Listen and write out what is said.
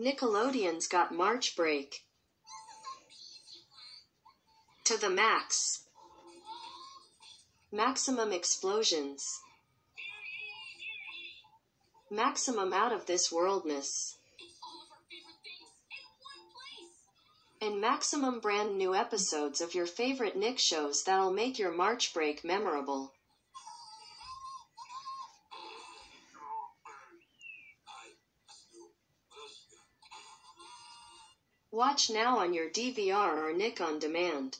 Nickelodeon's got March Break. To the max. Maximum explosions. Maximum out of this worldness. And maximum brand new episodes of your favorite Nick shows that'll make your March break memorable. Watch now on your DVR or Nick on Demand.